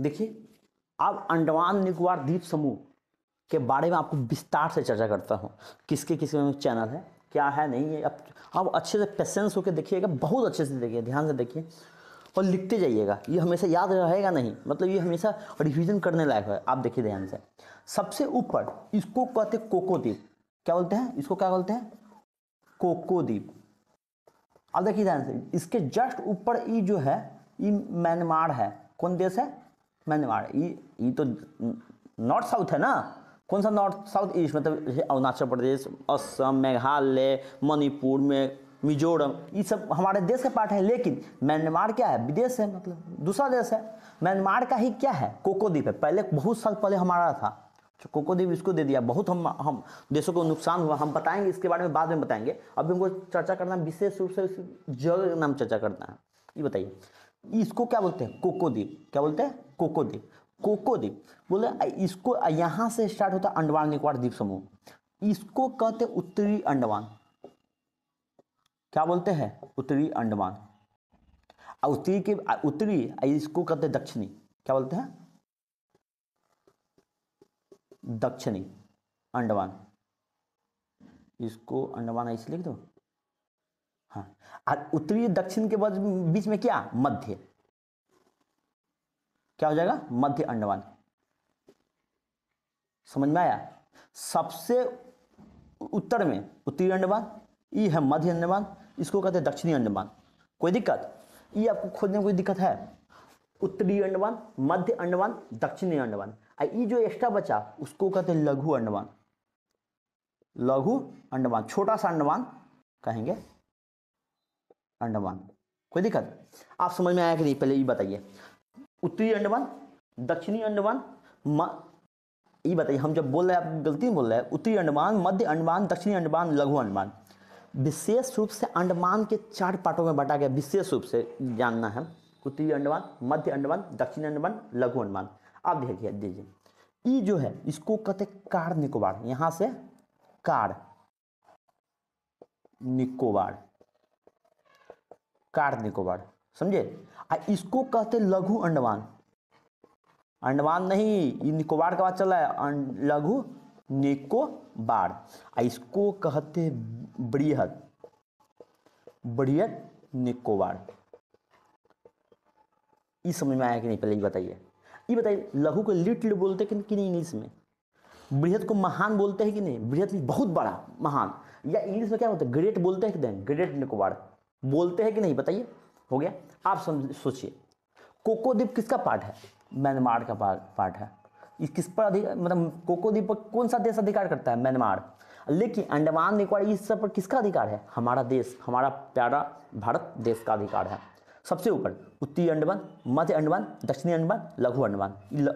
देखिए, अब अंडमान निकोबार द्वीप समूह के बारे में आपको विस्तार से चर्चा करता हूँ। किसके किसके में चैनल है, क्या है, नहीं है, अब आप अच्छे से पेशेंस होकर देखिएगा, बहुत अच्छे से देखिए, ध्यान से देखिए, और लिखते जाइएगा, ये हमेशा याद रहेगा नहीं मतलब ये हमेशा रिवीजन करने लायक है, आप देखिए ध्यान से। सबसे ऊपर, इसको कहते कोको द्वीप। क्या बोलते हैं? इसको क्या बोलते हैं? कोको द्वीप। अब देखिए ध्यान से, इसके जस्ट ऊपर ये जो है, ये म्यांमार है, कौन देश है? म्यांमार ये ये तो नॉर्थ साउथ है ना? कौन सा नॉर्थ साउथ ईस्ट? मतलब अरुणाचल प्रदेश, असम, मेघालय, मणिपुर में, मिजोरम ये सब हमारे देश का पार्ट है, लेकिन म्यांमार क्या है? विदेश है मतलब दूसरा देश है। म्यांमार का ही क्या है? कोको द्वीप है। पहले बहुत साल पहले हमारा था। तो कोको द्वीप इसको दे दिया। बहुत हम हम देशों को नुकसान हुआ। हम बताएँगे, इसके बारे में बाद में बताएँगे। अभी हमको चर्चा करना, विशेष रूप से का नाम चर्चा करना है। ये बताइए। इसको क्या बोलते हैं? कोको द्वीप क्या बोलते हैं? कोको द्वीप कोको द्वीप बोले इसको यहाँ से स्टार्ट होता है अंडमान निकोबार द्वीप समूह। इसको कहते उत्तरी अंडमान। क्या बोलते हैं? उत्तरी अंडमान। उत्तरी के उत्तरी इसको कहते दक्षिणी। क्या बोलते हैं? दक्षिणी अंडमान। इसको अंडमान ऐसे लिख दो। हाँ। उत्तरी दक्षिण के बीच में क्या? मध्य। क्या हो जाएगा? मध्य अंडमान। समझ में आया? सबसे उत्तर में उत्तरी अंडमान ये है मध्य अंडमान, इसको कहते हैं दक्षिणी अंडमान। कोई दिक्कत? ये आपको खोजने में कोई दिक्कत है? उत्तरी अंडमान, मध्य अंडमान, दक्षिणी अंडमान। ये जो एक्स्ट्रा बचा, उसको कहते हैं लघु अंडमान। लघु अंडमान, छोटा सा अंडमान कहेंगे। अंडमान कोई दिक्कत आप समझ में आया कि नहीं? पहले ये बताइए। उत्तरी अंडमान, दक्षिणी अंडमान ये बताइए, हम जब बोल रहे हैं, आप गलती बोल रहे हैं, उत्तरी अंडमान, मध्य अंडमान, दक्षिणी अंडमान, लघु अंडमान। विशेष रूप से अंडमान के चार पार्टों में बांटा गया। विशेष रूप से जानना है। उत्तरी अंडमान, मध्य अंडमान, दक्षिण अंडमान, लघु अंडमान। आप देखिए, दीजिए। ई जो है, इसको कहते कार निकोबार यहाँ से कार, निकोबार। कार निकोबार समझे? आ इसको कहते लघु अंडमान। अंडमान नहीं ये निकोबार का बात चल रहा है लघु निकोबार आ इसको कहते बृहद। बृहद निकोबार ये समझ में आया कि नहीं? पहले ये बताइए। ये बताइए लघु को लिटिल बोलते कि, कि नहीं इंग्लिश में? बृहद को महान बोलते हैं कि नहीं? बृहद बहुत बड़ा महान। या इंग्लिश में क्या बोलते हैं? ग्रेट बोलते हैं कि नहीं? ग्रेट निकोबार बोलते हैं कि नहीं, बताइए। हो गया? आप सोचिए। कोको द्वीप किसका पार्ट है? म्यांमार का पार्ट है। इस किस पर अधिकार मतलब कोको द्वीप पर कौन सा देश अधिकार करता है? म्यांमार। लेकिन अंडमान, निकोबार, इस सब पर किसका अधिकार है? हमारा देश, हमारा प्यारा भारत देश का अधिकार है। सबसे ऊपर, उत्तरी अंडमान, मध्य अंडमान, दक्षिणी अंडमान, लघु अंडमान।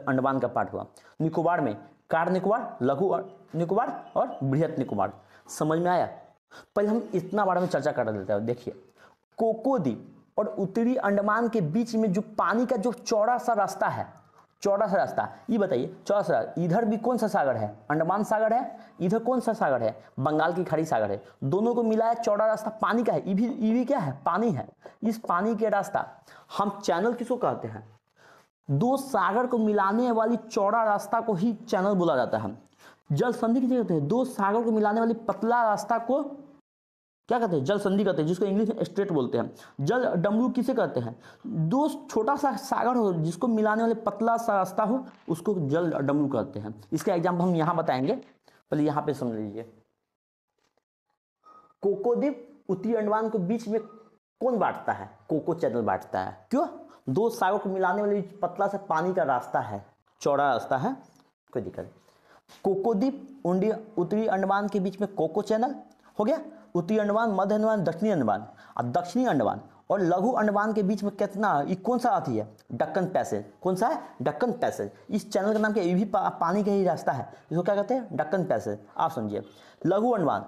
अंडमान का पार्ट हुआ। निकोबार में कार निकोबार, लघु निकोबार और बृहत निकोबार। समझ में आया? पहले हम इतना बारे में चर्चा कर लेते हैं। देखिए कोको द्वीप और उत्तरी अंडमान के बीच में जो पानी का जो चौड़ा सा रास्ता है चौड़ा सा रास्ता, ये बताइए चौड़ा सा इधर भी कौन सा सागर है? अंडमान सागर है? इधर कौन सा सागर है? बंगाल की खाड़ी सागर है। दोनों को मिलाया चौड़ा रास्ता, पानी का है, ये भी ये भी क्या है? पानी है। इस पानी के रास्ता, हम चैनल किसको कहते हैं? दो सागर को मिलाने वाली चौड़ा रास्ता को ही चैनल बोला जाता है। जल संधि किसे कहते हैं दो सागर को मिलाने वाली पतला रास्ता को क्या कहते हैं? जल संधि कहते हैं, जिसको इंग्लिश में स्ट्रेट बोलते हैं। जल डमरू किसे कहते हैं? दो छोटा सा सागर हो, जिसको मिलाने वाले पतला सा रास्ता हो, उसको जल डमरू कहते हैं। इसका एग्ज़ाम्पल हम यहाँ बताएँगे। पहले यहाँ पे समझ लीजिए। कोकोद्वीप उत्तरी अंडमान के बीच में कौन बांटता है? कोको चैनल बांटता है। क्यों? दो सागर को मिलाने वाली पतला सा पानी का रास्ता है, चौड़ा रास्ता है। कोई दिक्कत कोकोद्वीप उत्तरी अंडमान के बीच में कोको चैनल हो गया। उत्तरी अंडमान मध्य अंडमान दक्षिणी अंडमान और दक्षिणी अंडमान और लघु अंडमान के बीच में कितना ये कौन सा आती है? Duncan Passage. कौन सा है? Duncan passage. इस चैनल का नाम क्या ये भी पा, पानी का ही रास्ता है। इसको क्या कहते हैं? Duncan Passage. आप समझिए। लघु अंडमान।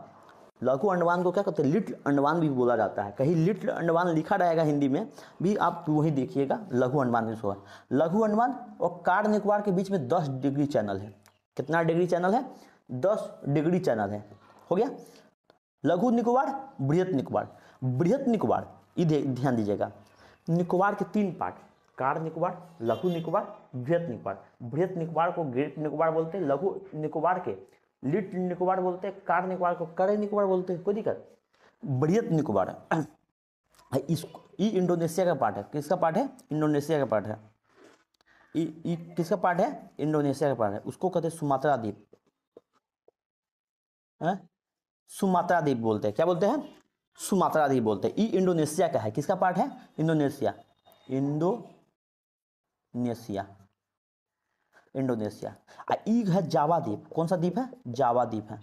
लघु अंडमान को क्या कहते हैं? लिटिल अंडमान भी बोला जाता है। कहीं लिटिल अंडमान लिखा रहेगा हिंदी में भी आप वही देखिएगा। लघु अंडमान होगा लघु अंडमान और कार निकोबार के बीच में दस डिग्री चैनल है। कितना डिग्री चैनल है? दस डिग्री चैनल है। हो गया? लघु निकोबार, बृहत निकोबार। बृहत निकोबार, ये ध्यान दीजिएगा। निकोबार के तीन पार्ट, कार निकोबार, लघु निकोबार, बृहत निकोबार। बृहत निकोबार को ग्रेट निकोबार बोलते हैं, लघु निकोबार के। लिटिल निकोबार बोलते हैं, कार निकोबार को करे निकोबार बोलते हैं, कोई दिक्कत? बृहत निकोबार। इंडोनेशिया का पार्ट है। किसका पार्ट है? इंडोनेशिया का पार्ट है। किसका पार्ट है? इंडोनेशिया का पार्ट है। उसको कहते हैं सुमात्रा द्वीप। हैं? सुमात्रा द्वीप बोलते हैं। क्या बोलते हैं? सुमात्रा द्वीप बोलते हैं। ई इंडोनेशिया का है। किसका पार्ट है? इंडोनेशिया। इंडोनेशिया। इंडोनेशिया। ई है जावा द्वीप। कौन सा द्वीप है? जावा द्वीप है।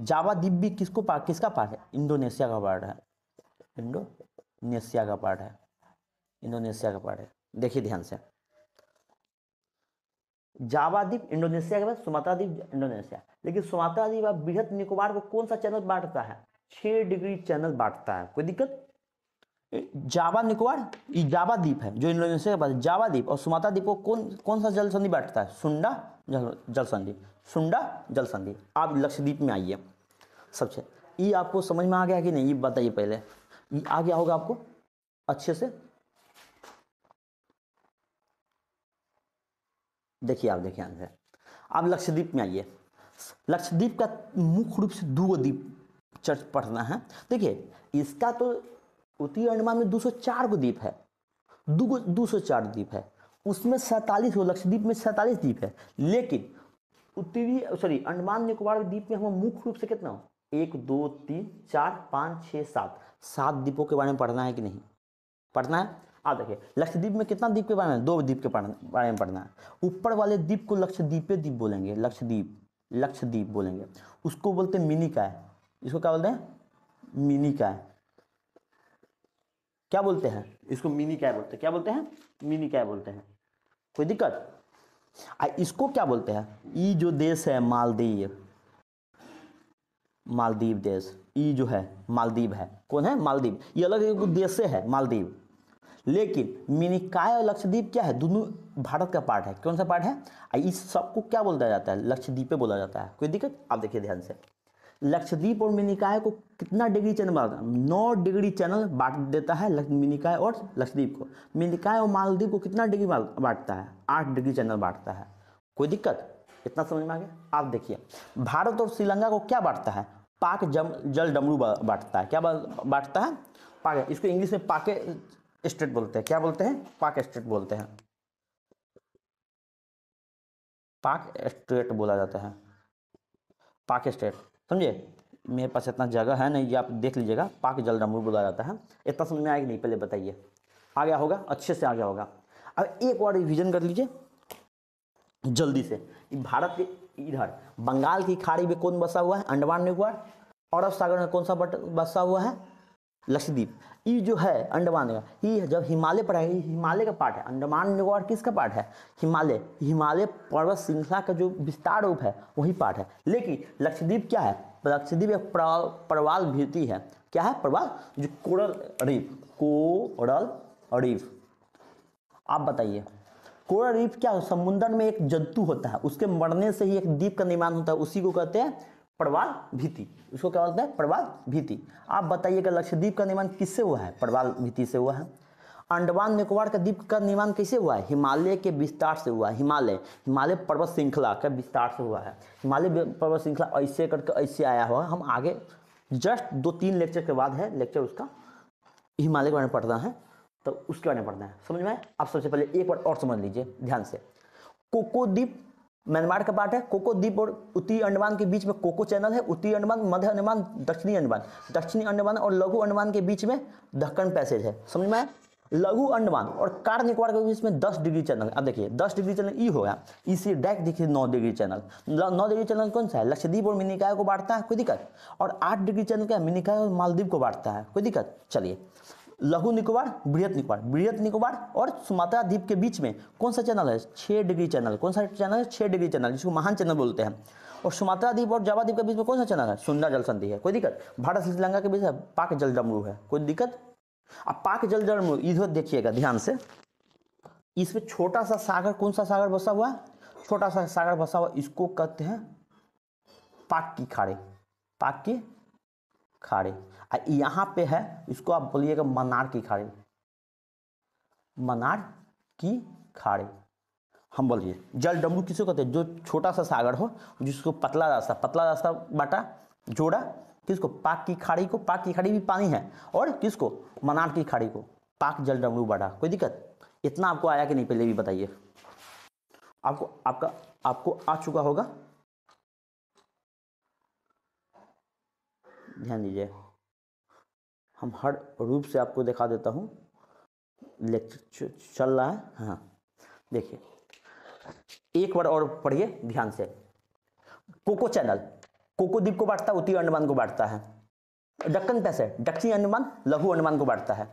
जावा द्वीप भी किसको पार्ट किसका पार्ट है? इंडोनेशिया का पार्ट है। इंडोनेशिया का पार्ट है। इंडोनेशिया का पार्ट है। देखिए ध्यान से। जावा द्वीप इंडोनेशिया के बाद सुमात्रा द्वीप इंडोनेशिया। लेकिन सुमात्रा द्वीप अब बृहद निकोबार को कौन सा चैनल बांटता है? छह डिग्री चैनल बांटता है। कोई दिक्कत? जावा निकोबार, ये जावा द्वीप है जो इंडोनेशिया के बाद जावा द्वीप और सुमात्रा द्वीप को कौन कौन सा जल संधि बांटता है? सुंडा जल संधि। सुंडा जल संधि। आप लक्षद्वीप में आइए। सबसे ये आपको समझ में आ गया कि नहीं? ये बताइए पहले। ये आ गया होगा आपको अच्छे से। देखिए आप, देखिए आंसर। आप लक्षद्वीप में आइए। लक्षद्वीप का मुख्य रूप से दो द्वीप चर्च पढ़ना है। देखिए, इसका तो उत्तरी अंडमान में 204 गो द्वीप है। दो सौ चार द्वीप है। उसमें सैंतालीस गो, लक्षद्वीप में सैंतालीस द्वीप है। लेकिन उत्तरी, सॉरी, अंडमान निकोबार द्वीप में हम मुख्य रूप से कितना हो? एक, दो, तीन, चार, पाँच छः सात। सात द्वीपों के बारे में पढ़ना है कि नहीं? पढ़ना है? आप देखिए, लक्षद्वीप में कितना द्वीप के बारे में? दो द्वीप के बारे में पढ़ना है। ऊपर वाले द्वीप को लक्षद्वीपे द्वीप बोलेंगे, लक्षद्वीप लक्षद्वीप बोलेंगे। उसको बोलते हैं मिनी काय इसको क्या बोलते हैं? मिनी काय क्या बोलते हैं? इसको मिनी काय बोलते हैं। क्या बोलते हैं? मिनी काय बोलते हैं। कोई दिक्कत? इसको क्या बोलते हैं? ई जो देश है, मालदीव। मालदीव देश। ई जो है, मालदीव है। कौन है? मालदीव। ये अलग देश से है, मालदीव। लेकिन मिनिकाय और लक्षद्वीप क्या है? दोनों भारत का पार्ट है। कौन सा पार्ट है? इस सबको क्या बोला जाता है? लक्षद्वीपे बोला जाता है। कोई दिक्कत? आप देखिए ध्यान से। लक्षद्वीप और मिनिकाय को कितना डिग्री चैनल बांटता नौ डिग्री चैनल बांट देता है मिनिकाय और लक्षद्वीप को। मिनिकाय और मालदीव को कितना डिग्री बांटता है? आठ डिग्री चैनल बांटता है। कोई दिक्कत? इतना समझ में आ गया? आप देखिए। भारत और श्रीलंका को क्या बांटता है? पाक जम, जल डमरू बांटता है। क्या बांटता है? पाक इसको इंग्लिश में पाके स्टेट बोलते हैं। क्या बोलते हैं? पाक स्टेट बोलते हैं। पाक स्टेट बोला जाता है। पाक स्टेट समझे? मेरे पास इतना जगह है नहीं, ये आप देख लीजिएगा। पाक जल डमरू बोला जाता है। इतना समझ में आएगा नहीं, पहले बताइए। आ गया होगा? अच्छे से आ गया होगा। अब एक बार रिविजन कर लीजिए। जल्दी से। भारत के इधर, बंगाल की खाड़ी में कौन बसा हुआ है? अंडमान निकोबार अरब सागर में कौन सा बसा हुआ है? लक्षद्वीप। ये जो है, अंडमान निकोबार। ये जब हिमालय पर है हिमालय का पार्ट है। अंडमान निकोबार किसका पार्ट है? हिमालय। हिमालय पर्वत श्रृंखला का जो विस्तार रूप है, वही पार्ट है। लेकिन लक्षद्वीप क्या है? लक्षद्वीप एक प्रवाल भीति है। क्या है प्रवाल? जो कोरल रीफ कोरल रीफ। आप बताइए। कोरल रीफ क्या समुद्र में एक जंतु होता है। उसके मरने से ही एक द्वीप का निर्माण होता है। उसी को कहते हैं प्रवाल भीति। उसको क्या बोलते हैं? प्रवाल भीति। आप बताइएगा लक्षद्वीप का निर्माण किससे हुआ है? प्रवाल भीति से हुआ है। अंडमान निकोबार का द्वीप का निर्माण कैसे हुआ है? हिमालय के विस्तार से हुआ है। हिमालय। हिमालय पर्वत श्रृंखला का विस्तार से हुआ है। हिमालय पर्वत श्रृंखला ऐसे करके ऐसे आया हुआ हम आगे जस्ट दो तीन लेक्चर के बाद है लेक्चर उसका। हिमालय के बारे में पढ़ना है। तो उसके बारे में पढ़ना है। समझ में आप सबसे पहले एक बार और समझ लीजिए ध्यान से। कोको द्वीप म्यांमार का पार्ट है, कोको द्वीप और उत्तरी अंडमान के बीच में कोको चैनल है, उत्तरी अंडमान, मध्य अंडमान, दक्षिणी अंडमान। दक्षिणी अंडमान और लघु अंडमान के बीच में दक्कन पैसेज है। समझ में लघु अंडमान और कार निकोबार के बीच में 10 डिग्री चैनल अब देखिए 10 डिग्री चैनल ई होगा। इसी डायरेक्ट देखिए 9 डिग्री चैनल। 9 डिग्री चैनल कौन सा है? लक्षद्वीप और मिनिकाय को बांटता है, कोई दिक्कत? और 8 डिग्री चैनल क्या मिनिकाय और मालदीव को बांटता है, कोई दिक्कत? चलिए। लघु निकोबार, बृहत निकोबार। बृहत निकोबार और सुमात्रा द्वीप के बीच में कौन सा चैनल है? छः डिग्री चैनल। कौन सा चैनल है? छः डिग्री चैनल, जिसको महान चैनल बोलते हैं। और सुमात्रा द्वीप और जावा द्वीप के बीच में कौन सा चैनल है? सुंदर जल संधि है। कोई दिक्कत? भारत, श्रीलंका के बीच है पाक जल डमरू है। कोई दिक्कत? अब पाक जल डमरू इधर देखिएगा ध्यान से। इसमें छोटा सा सागर, कौन सा सागर बसा हुआ? है छोटा सा सागर बसा हुआ, इसको कहते हैं पाक की खाड़ी। पाक की खाड़ी। यहाँ पे है, इसको आप बोलिएगा मनार की खाड़ी। मनार की खाड़ी। हम बोलिए जल डमरू किसे कहते हैं? जो छोटा सा सागर हो, जिसको पतला रास्ता पतला रास्ता बाटा जोड़ा, किसको? पाक की खाड़ी को। पाक की खाड़ी भी पानी है, और किसको? मनार की खाड़ी को। पाक जल डमरू बाटा। कोई दिक्कत? इतना आपको आया कि नहीं, पहले भी बताइए। आपको, आपका, आपको आ चुका होगा। ध्यान दीजिए। हम हर रूप से आपको दिखा देता हूँ। लेक्चर चल रहा है। हाँ। देखिए। एक बार और पढ़िए ध्यान से। Cocoa channel. कोको द्वीप को बांटता है उत्तरी अंडमान को बांटता है। दक्कन पैसे। दक्षिणी अंडमान, लघु अंडमान को बांटता है।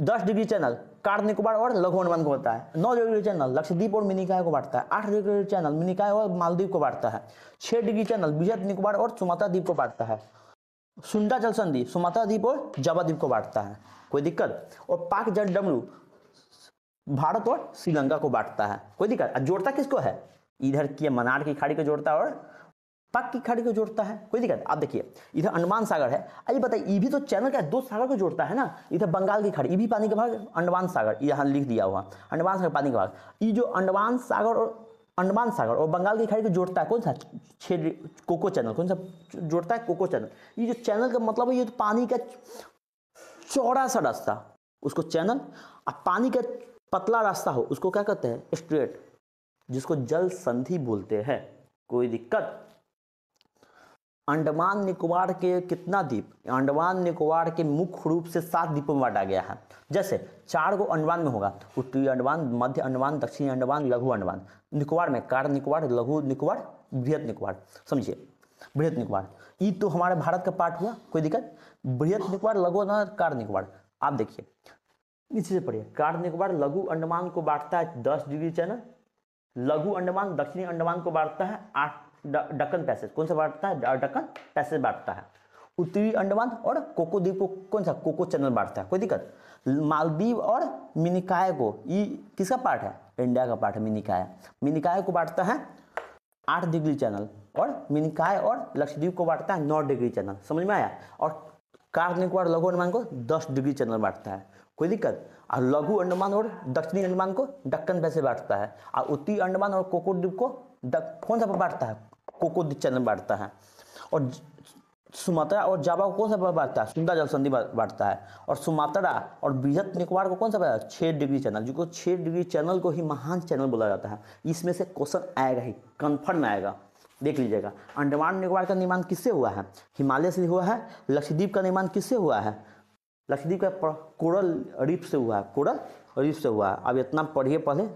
दस डिग्री चैनल। कार निकोबार और लघु अंडमान को बांटता है। नौ डिग्री चैनल। लक्षद्वीप और मिनिकाय को बांटता है। आठ डिग्री चैनल। मिनिकाय और मालदीव को बांटता है। छह डिग्री चैनल। विजय निकोबार और सुमात्रा द्वीप को बांटता है। सुंडा जल संधि सुमात्रा द्वीप और जावा द्वीप को बांटता है। कोई दिक्कत? और पाक जल डमरू, भारत और श्रीलंका को बांटता है। कोई दिक्कत? जोड़ता किसको है? इधर की मनार की खाड़ी को जोड़ता है और पाक की खाड़ी को जोड़ता है। कोई दिक्कत? आप देखिए, इधर अंडमान सागर है। अरे बताइए, ये भी तो चैनल का दो सागर को जोड़ता है ना? इधर बंगाल की खाड़ी, ये भी पानी का भाग, अंडमान सागर यहाँ लिख दिया हुआ, अंडमान सागर पानी का भाग। ये जो अंडमान सागर और अंडमान सागर और बंगाल की खाड़ी को जोड़ता है कौन सा? छेद कोको चैनल। कौन सा जोड़ता है? Coco Channel. ये जो चैनल का मतलब है, ये तो पानी का चौड़ा सा रास्ता। उसको चैनल और पानी का पतला रास्ता हो। उसको क्या कहते हैं? स्ट्रेट, जिसको जल संधि बोलते हैं। कोई दिक्कत? अंडमान निकोबार के कितना द्वीप? अंडमान निकोबार के मुख्य रूप से सात द्वीपों में बांटा गया है। जैसे, चार को अंडमान में होगा, उत्तरी अंडमान, मध्य अंडमान, दक्षिणी अंडमान, लघु अंडमान। निकोबार में कार निकोबार, लघु निकोबार बृहद निकोबार। समझिए बृहद निकोबार। ये तो हमारे भारत का पार्ट हुआ, कोई दिक्कत? बृहद निकोबार, लघु अंडमान कार निकोबार। आप देखिए, नीचे से पढ़िए। कार निकोबार, लघु अंडमान को बांटता है दस डिग्री चैनल, लघु अंडमान, दक्षिणी अंडमान को बांटता है आठ डक्कन पैसेज। कौन सा बांटता है? डक्कन पैसेज बांटता है। उत्तरी अंडमान और कोको द्वीप को कौन सा? कोको चैनल बांटता है। कोई दिक्कत? मालदीव और मिनिकाय को। ये किसका पार्ट है? इंडिया का पार्ट है, मिनिकाय। मिनिकाय को बांटता है आठ डिग्री चैनल और मिनिकाय और लक्षद्वीप को बांटता है नौ डिग्री चैनल। समझ में आया? और कार निकोबार लघु अंडमान को दस डिग्री चैनल बांटता है। कोई दिक्कत? और लघु अंडमान और दक्षिणी अंडमान को दक्कन पैसे बांटता है। और उत्तरी अंडमान और कोको द्वीप को कौन सा बांटता है? कोको चैनल बांटता है। और सुमात्रा और जावा को कौन सा बांटता है? सुंदर जल संधि बांटता है। और सुमात्रा और बृहत निकोबार को कौन सा बांटता है छः डिग्री चैनल, जो छः डिग्री चैनल को ही महान चैनल बोला जाता है। इसमें से क्वेश्चन आएगा ही, कन्फर्म आएगा। देख लीजिएगा, अंडमान निकोबार का निर्माण किससे हुआ है? हिमालय से हुआ है, लक्षद्वीप का निर्माण किससे हुआ है? लक्षद्वीप का कोरल रीफ से हुआ है, कोरल रीफ से हुआ है। अब इतना पढ़िए पहले।